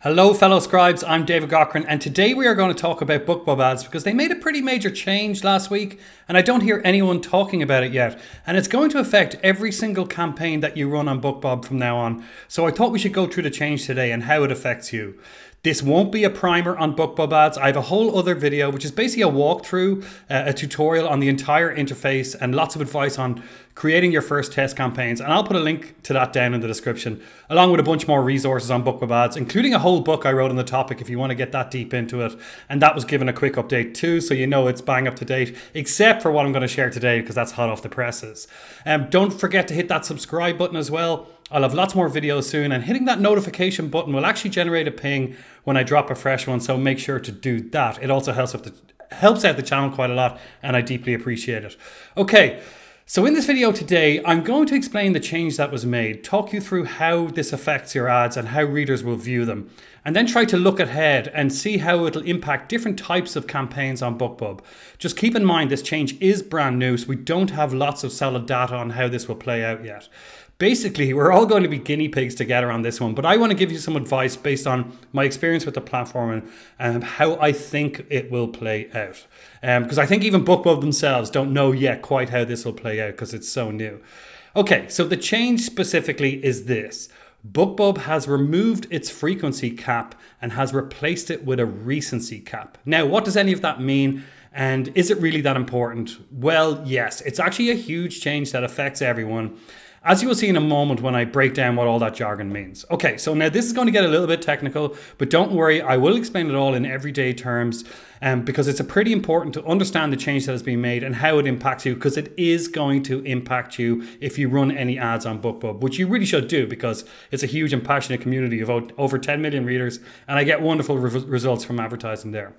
Hello, fellow scribes. I'm David Gaughran, and today we are going to talk about BookBub ads because they made a pretty major change last week, and I don't hear anyone talking about it yet. And it's going to affect every single campaign that you run on BookBub from now on. So I thought we should go through the change today and how it affects you. This won't be a primer on BookBub ads. I have a whole other video, which is basically a walkthrough, uh, a tutorial on the entire interface, and lots of advice on creating your first test campaigns. And I'll put a link to that down in the description, along with a bunch more resources on BookBub ads, including a whole book I wrote on the topic if you want to get that deep into it. And that was given a quick update too, so you know it's bang up to date, except for what I'm going to share today, because that's hot off the presses. Um, don't forget to hit that subscribe button as well. I'll have lots more videos soon, and hitting that notification button will actually generate a ping when I drop a fresh one. So make sure to do that. It also helps the helps out the channel quite a lot, and I deeply appreciate it. Okay. So in this video today, I'm going to explain the change that was made, talk you through how this affects your ads and how readers will view them, and then try to look ahead and see how it'll impact different types of campaigns on BookBub. Just keep in mind this change is brand new, so we don't have lots of solid data on how this will play out yet basically we're all going to be guinea pigs together on this one but i want to give you some advice based on my experience with the platform and um, how i think it will play out because um, i think even bookbub themselves don't know yet quite how this will play out because it's so new okay so the change specifically is this BookBub has removed its frequency cap and has replaced it with a recency cap. Now, what does any of that mean? And is it really that important? Well, yes, it's actually a huge change that affects everyone as you will see in a moment when I break down what all that jargon means. Okay, so now this is going to get a little bit technical, but don't worry, I will explain it all in everyday terms um, because it's a pretty important to understand the change that has been made and how it impacts you because it is going to impact you if you run any ads on BookBub, which you really should do because it's a huge and passionate community of over 10 million readers and I get wonderful re results from advertising there.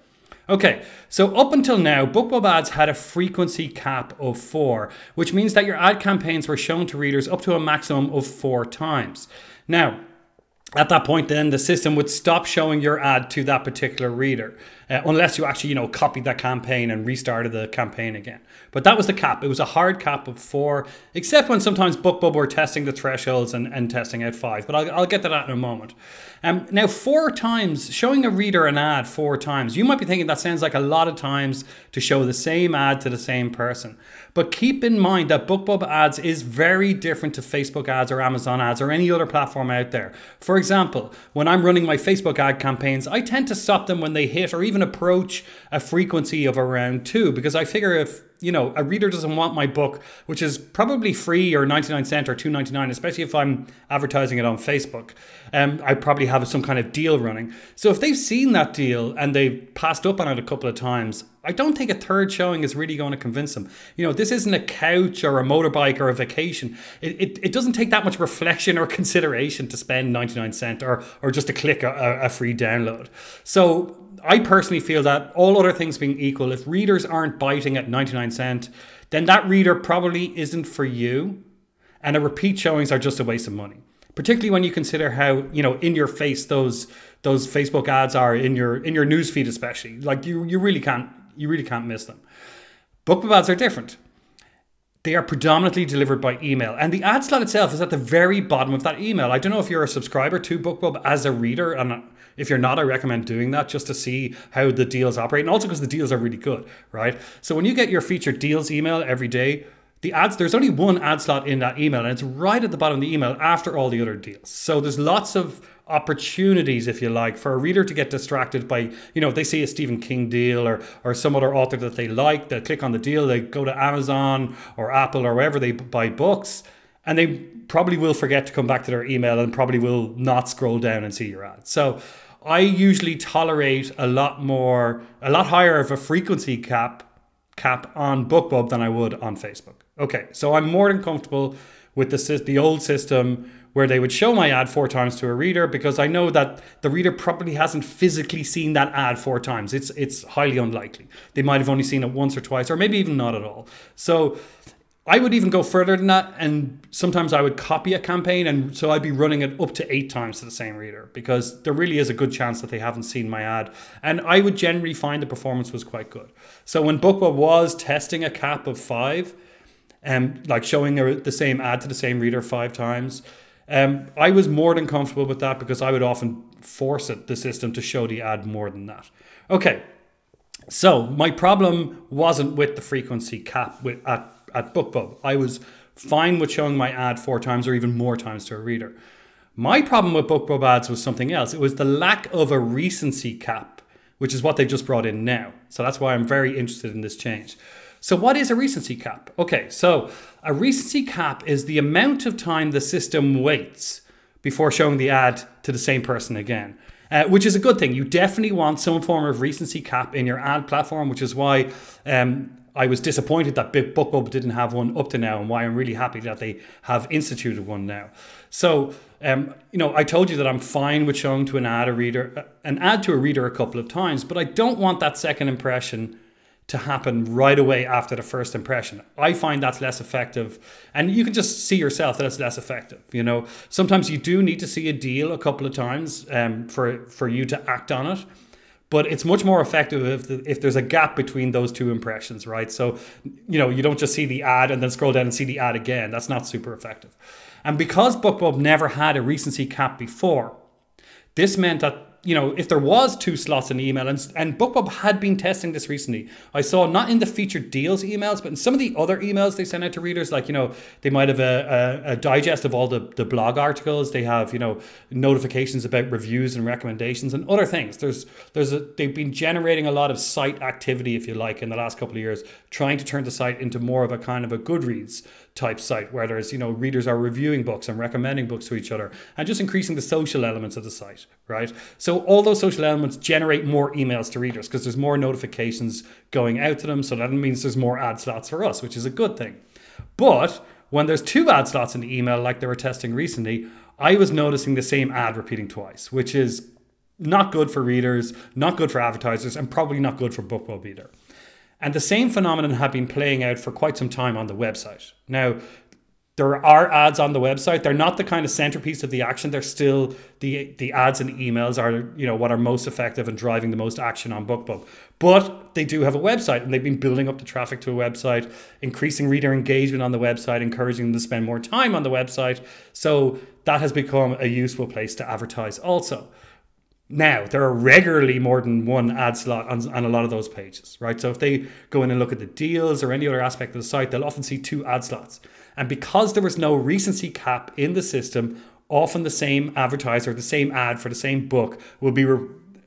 Okay, so up until now, BookBub ads had a frequency cap of four, which means that your ad campaigns were shown to readers up to a maximum of four times. Now, at that point then the system would stop showing your ad to that particular reader uh, unless you actually you know copied that campaign and restarted the campaign again. But that was the cap. It was a hard cap of four except when sometimes bookbub were testing the thresholds and, and testing out five but I'll, I'll get to that in a moment. Um, now four times showing a reader an ad four times you might be thinking that sounds like a lot of times to show the same ad to the same person. But keep in mind that bookbub ads is very different to facebook ads or amazon ads or any other platform out there. For for example, when I'm running my Facebook ad campaigns, I tend to stop them when they hit or even approach a frequency of around two because I figure if you know a reader doesn't want my book, which is probably free or 99 cent or 2.99, especially if I'm advertising it on Facebook, um, I probably have some kind of deal running. So if they've seen that deal and they've passed up on it a couple of times, I don't think a third showing is really going to convince them. You know, this isn't a couch or a motorbike or a vacation. It, it, it doesn't take that much reflection or consideration to spend 99 cent or, or just to click a, a free download. So I personally feel that all other things being equal, if readers aren't biting at 99 cent, then that reader probably isn't for you. And a repeat showings are just a waste of money particularly when you consider how you know in your face those those Facebook ads are in your in your newsfeed especially like you you really can't you really can't miss them. BookBub ads are different. They are predominantly delivered by email, and the ad slot itself is at the very bottom of that email. I don't know if you're a subscriber to BookBub as a reader, and if you're not, I recommend doing that just to see how the deals operate, and also because the deals are really good, right? So when you get your featured deals email every day, the ads there's only one ad slot in that email, and it's right at the bottom of the email after all the other deals. So there's lots of opportunities, if you like, for a reader to get distracted by, you know, they see a Stephen King deal or, or some other author that they like, they click on the deal, they go to Amazon or Apple or wherever they buy books, and they probably will forget to come back to their email and probably will not scroll down and see your ad. So I usually tolerate a lot more, a lot higher of a frequency cap cap on BookBub than I would on Facebook. Okay, so I'm more than comfortable with the, the old system where they would show my ad four times to a reader because I know that the reader probably hasn't physically seen that ad four times. It's it's highly unlikely. They might have only seen it once or twice, or maybe even not at all. So I would even go further than that, and sometimes I would copy a campaign, and so I'd be running it up to eight times to the same reader because there really is a good chance that they haven't seen my ad. And I would generally find the performance was quite good. So when BookBub was testing a cap of five, um, like showing the same ad to the same reader five times, Um, I was more than comfortable with that because I would often force it, the system to show the ad more than that. Okay, so my problem wasn't with the frequency cap with, at, at BookBub. I was fine with showing my ad four times or even more times to a reader. My problem with BookBub ads was something else. It was the lack of a recency cap, which is what they've just brought in now. So that's why I'm very interested in this change. So what is a recency cap? Okay, so a recency cap is the amount of time the system waits before showing the ad to the same person again. Uh, which is a good thing. You definitely want some form of recency cap in your ad platform, which is why um, I was disappointed that BookBub didn't have one up to now, and why I'm really happy that they have instituted one now. So, um, you know, I told you that I'm fine with showing to an ad a reader, uh, an ad to a reader a couple of times, but I don't want that second impression to happen right away after the first impression. I find that's less effective, and you can just see yourself that it's less effective. You know, sometimes you do need to see a deal a couple of times um, for for you to act on it but it's much more effective if, the, if there's a gap between those two impressions, right? So, you know, you don't just see the ad and then scroll down and see the ad again. That's not super effective. And because BookBub never had a recency cap before, this meant that you know, if there was two slots in the email, and, and BookBub had been testing this recently, I saw not in the featured deals emails, but in some of the other emails they send out to readers, like, you know, they might have a, a, a digest of all the, the blog articles, they have, you know, notifications about reviews and recommendations and other things. There's, there's a, they've been generating a lot of site activity, if you like, in the last couple of years, trying to turn the site into more of a kind of a Goodreads type site where there's you know readers are reviewing books and recommending books to each other and just increasing the social elements of the site right? So all those social elements generate more emails to readers because there's more notifications going out to them. So that means there's more ad slots for us which is a good thing. But when there's two ad slots in the email like they were testing recently i was noticing the same ad repeating twice which is not good for readers not good for advertisers and probably not good for BookBub either and the same phenomenon had been playing out for quite some time on the website. Now, there are ads on the website. They're not the kind of centerpiece of the action. They're still the the ads and emails are you know what are most effective and driving the most action on BookBub. But they do have a website and they've been building up the traffic to a website, increasing reader engagement on the website, encouraging them to spend more time on the website. So that has become a useful place to advertise also. Now, there are regularly more than one ad slot on, on, a lot of those pages, right? So if they go in and look at the deals or any other aspect of the site, they'll often see two ad slots. And because there was no recency cap in the system, often the same advertiser, the same ad for the same book will be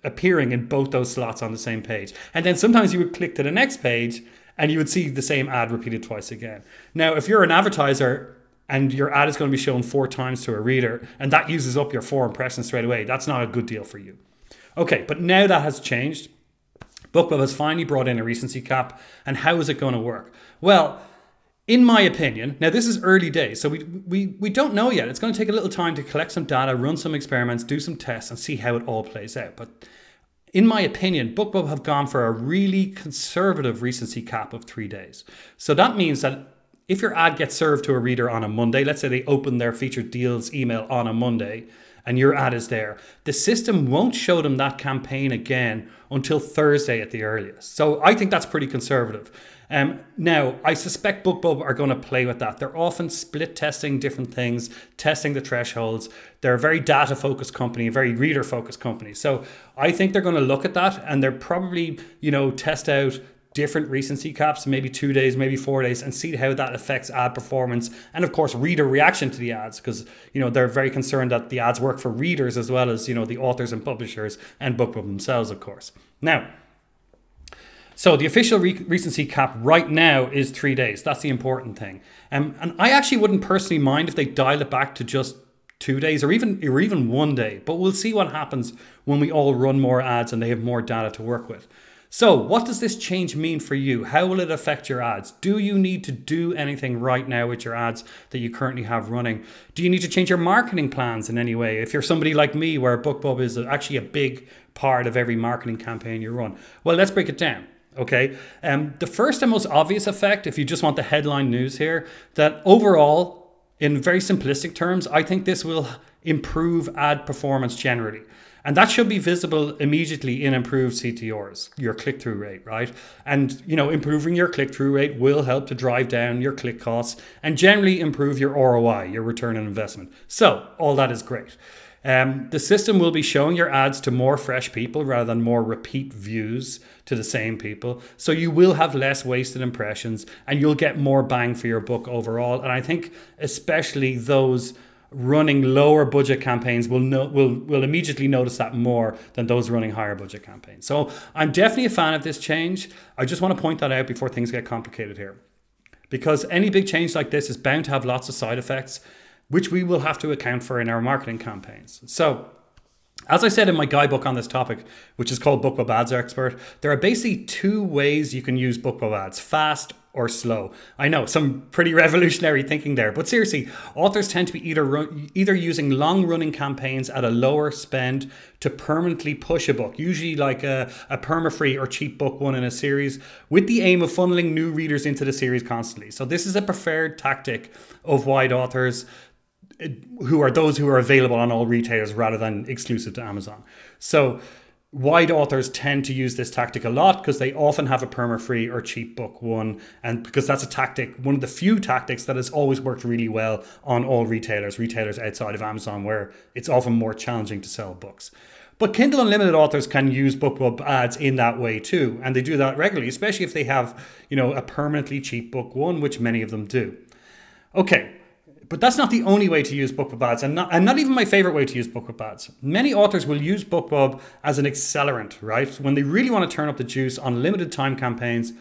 appearing in both those slots on the same page. And then sometimes you would click to the next page and you would see the same ad repeated twice again. Now, if you're an advertiser and your ad is going to be shown four times to a reader, and that uses up your four impressions straight away. That's not a good deal for you. Okay, but now that has changed. BookBub has finally brought in a recency cap, and how is it going to work? Well, in my opinion, now this is early days, so we, we, we don't know yet. It's going to take a little time to collect some data, run some experiments, do some tests, and see how it all plays out. But in my opinion, BookBub have gone for a really conservative recency cap of three days. So that means that if your ad gets served to a reader on a Monday, let's say they open their featured deals email on a Monday and your ad is there, the system won't show them that campaign again until Thursday at the earliest. So I think that's pretty conservative. Um, now, I suspect BookBub are going to play with that. They're often split testing different things, testing the thresholds. They're a very data focused company, a very reader focused company. So I think they're going to look at that and they're probably, you know, test out different recency caps, maybe two days, maybe four days, and see how that affects ad performance and of course reader reaction to the ads because you know they're very concerned that the ads work for readers as well as you know the authors and publishers and BookBub themselves, of course. Now. So the official re- recency cap right now is three days. That's the important thing. Um, and I actually wouldn't personally mind if they dial it back to just two days or even or even one day. But we'll see what happens when we all run more ads and they have more data to work with. So, what does this change mean for you? How will it affect your ads? Do you need to do anything right now with your ads that you currently have running? Do you need to change your marketing plans in any way? If you're somebody like me, where BookBub is actually a big part of every marketing campaign you run, well, let's break it down. Okay. Um, the first and most obvious effect, if you just want the headline news here, that overall, in very simplistic terms, I think this will improve ad performance generally. And that should be visible immediately in improved CTRs, your click through rate, right? And, you know, improving your click through rate will help to drive down your click costs and generally improve your ROI, your return on investment. So, all that is great. Um, the system will be showing your ads to more fresh people rather than more repeat views to the same people. So you will have less wasted impressions and you'll get more bang for your buck overall. And I think especially those running lower budget campaigns will no, will will immediately notice that more than those running higher budget campaigns. So I'm definitely a fan of this change. I just want to point that out before things get complicated here. Because any big change like this is bound to have lots of side effects, which we will have to account for in our marketing campaigns. So as I said in my guidebook on this topic, which is called BookBub Ads Expert, there are basically two ways you can use BookBub ads fast or slow. I know some pretty revolutionary thinking there, but seriously, authors tend to be either run, either using long running campaigns at a lower spend to permanently push a book, usually like a, a perma free or cheap book one in a series, with the aim of funneling new readers into the series constantly. So this is a preferred tactic of wide authors who are those who are available on all retailers rather than exclusive to Amazon. So wide authors tend to use this tactic a lot because they often have a perma free or cheap book one and because that's a tactic one of the few tactics that has always worked really well on all retailers retailers outside of amazon where it's often more challenging to sell books but kindle unlimited authors can use bookbub ads in that way too and they do that regularly especially if they have you know a permanently cheap book one which many of them do okay but that's not the only way to use BookBub ads, and not, and not even my favorite way to use BookBub ads. Many authors will use BookBub as an accelerant, right? When they really want to turn up the juice on limited time campaigns.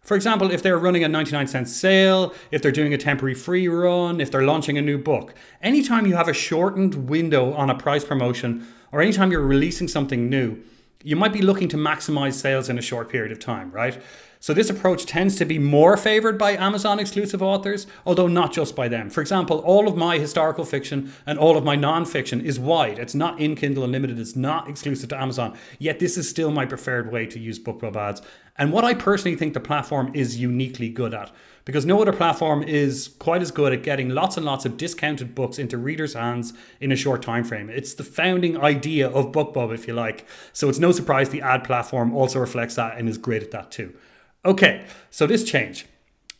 For example, if they're running a 99 cent sale, if they're doing a temporary free run, if they're launching a new book, anytime you have a shortened window on a price promotion, or anytime you're releasing something new, you might be looking to maximize sales in a short period of time, right? So this approach tends to be more favored by Amazon exclusive authors, although not just by them. For example, all of my historical fiction and all of my non-fiction is wide. It's not in Kindle Unlimited, it's not exclusive to Amazon. Yet this is still my preferred way to use BookBub ads. And what I personally think the platform is uniquely good at. Because no other platform is quite as good at getting lots and lots of discounted books into readers' hands in a short time frame. It's the founding idea of BookBub, if you like. So it's no surprise the ad platform also reflects that and is great at that too. Okay, so this change.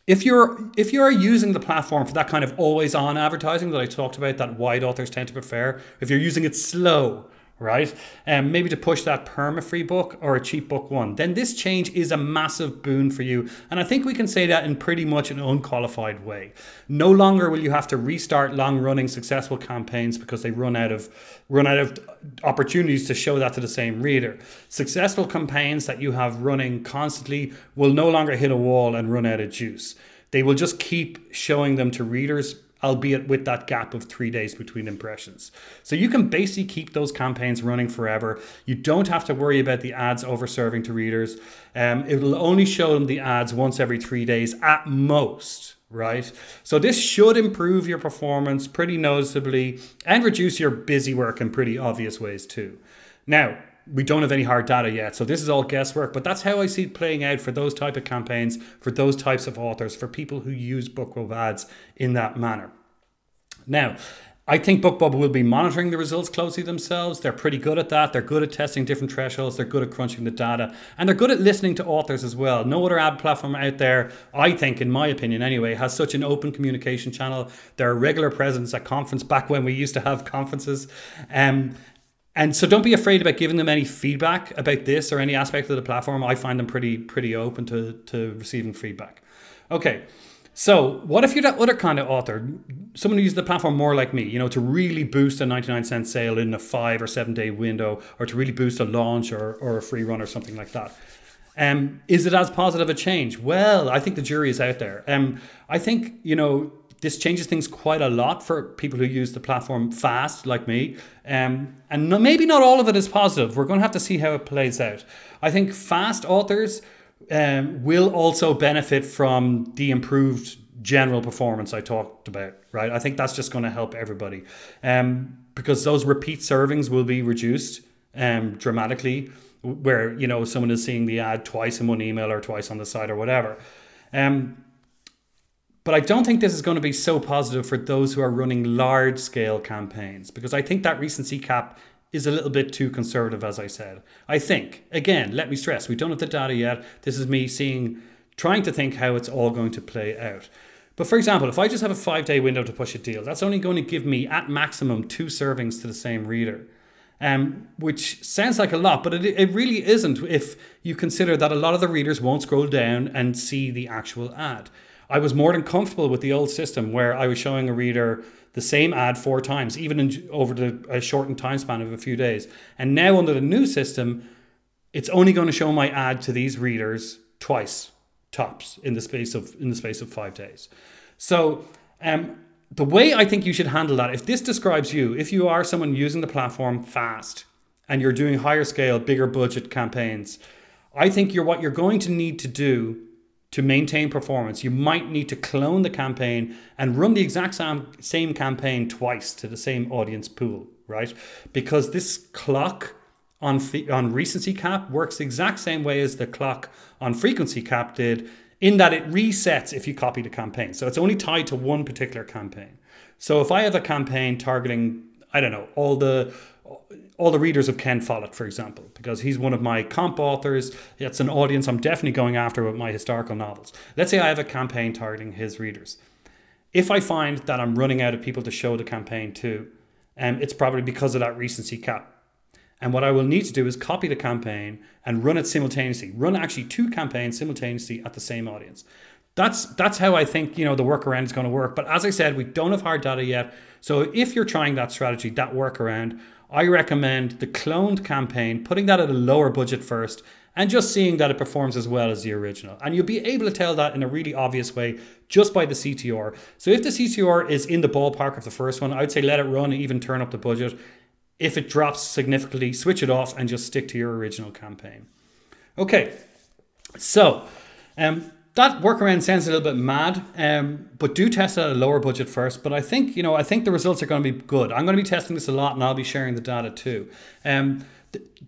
If you're if you're using the platform for that kind of always on advertising that I talked about that wide authors tend to prefer, if you're using it slow, right? And um, maybe to push that perma free book or a cheap book one, then this change is a massive boon for you. And I think we can say that in pretty much an unqualified way. No longer will you have to restart long running successful campaigns because they run out of run out of opportunities to show that to the same reader. Successful campaigns that you have running constantly will no longer hit a wall and run out of juice. They will just keep showing them to readers albeit with that gap of three days between impressions. So you can basically keep those campaigns running forever. You don't have to worry about the ads over serving to readers. Um, it will only show them the ads once every three days at most. Right. So this should improve your performance pretty noticeably and reduce your busy work in pretty obvious ways too. Now, we don't have any hard data yet. So this is all guesswork, but that's how I see it playing out for those type of campaigns, for those types of authors, for people who use BookBub ads in that manner. Now, I think BookBub will be monitoring the results closely themselves. They're pretty good at that. They're good at testing different thresholds. They're good at crunching the data. And they're good at listening to authors as well. No other ad platform out there, I think, in my opinion anyway, has such an open communication channel. They're a regular presence at conference back when we used to have conferences. Um, and so don't be afraid about giving them any feedback about this or any aspect of the platform. I find them pretty pretty open to, to receiving feedback. Okay. So what if you're that other kind of author, someone who uses the platform more like me, you know, to really boost a 99 cent sale in a five or seven day window, or to really boost a launch or, or a free run or something like that. Um, is it as positive a change? Well, I think the jury is out there. Um, I think, you know, this changes things quite a lot for people who use the platform fast, like me. Um, and no, maybe not all of it is positive. We're going to have to see how it plays out. I think fast authors um, will also benefit from the improved general performance I talked about, right? I think that's just going to help everybody um, because those repeat servings will be reduced um, dramatically where, you know, someone is seeing the ad twice in one email or twice on the site or whatever. Um, but I don't think this is going to be so positive for those who are running large scale campaigns because I think that recency cap is a little bit too conservative, as I said. I think, again, let me stress, we don't have the data yet. This is me seeing, trying to think how it's all going to play out. But for example, if I just have a five day window to push a deal, that's only going to give me at maximum two servings to the same reader. Um, which sounds like a lot, but it, it really isn't if you consider that a lot of the readers won't scroll down and see the actual ad. I was more than comfortable with the old system where I was showing a reader the same ad four times, even in, over the, a shortened time span of a few days. And now under the new system, it's only going to show my ad to these readers twice tops in the space of in the space of five days. So um, the way I think you should handle that, if this describes you, if you are someone using the platform fast and you're doing higher scale, bigger budget campaigns, I think you're what you're going to need to do to maintain performance. You might need to clone the campaign and run the exact same, same campaign twice to the same audience pool, right? Because this clock on, on recency cap works the exact same way as the clock on frequency cap did in that it resets if you copy the campaign. So it's only tied to one particular campaign. So if I have a campaign targeting, I don't know, all the all the readers of Ken Follett, for example, because he's one of my comp authors. It's an audience I'm definitely going after with my historical novels. Let's say I have a campaign targeting his readers. If I find that I'm running out of people to show the campaign to, um, it's probably because of that recency cap. And what I will need to do is copy the campaign and run it simultaneously. Run actually two campaigns simultaneously at the same audience. That's that's how I think you know the workaround is going to work. But as I said, we don't have hard data yet. So if you're trying that strategy, that workaround, I recommend the cloned campaign, putting that at a lower budget first, and just seeing that it performs as well as the original. And you'll be able to tell that in a really obvious way just by the CTR. So if the CTR is in the ballpark of the first one, I'd say let it run, and even turn up the budget. If it drops significantly, switch it off and just stick to your original campaign. Okay, so um, that workaround sounds a little bit mad, um, but do test it at a lower budget first. But I think you know I think the results are going to be good. I'm going to be testing this a lot, and I'll be sharing the data too. Um,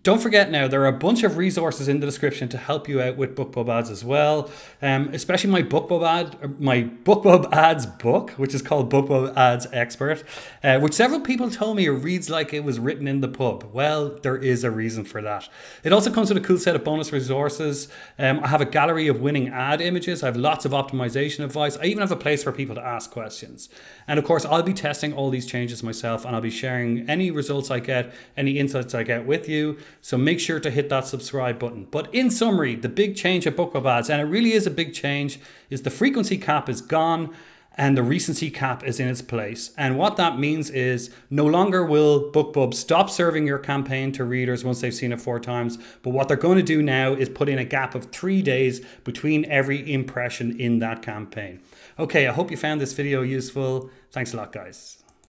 don't forget now, there are a bunch of resources in the description to help you out with BookBub ads as well. Um, especially my BookBub ad, my BookBub ads book, which is called BookBub Ads Expert, uh, which several people told me reads like it was written in the pub. Well, there is a reason for that. It also comes with a cool set of bonus resources. Um, I have a gallery of winning ad images. I have lots of optimization advice. I even have a place for people to ask questions. And of course, I'll be testing all these changes myself, and I'll be sharing any results I get, any insights I get with you. So make sure to hit that subscribe button. But in summary, the big change at BookBub ads, and it really is a big change, is the frequency cap is gone and the recency cap is in its place. And what that means is no longer will BookBub stop serving your campaign to readers once they've seen it four times, but what they're going to do now is put in a gap of three days between every impression in that campaign. Okay, I hope you found this video useful. Thanks a lot, guys.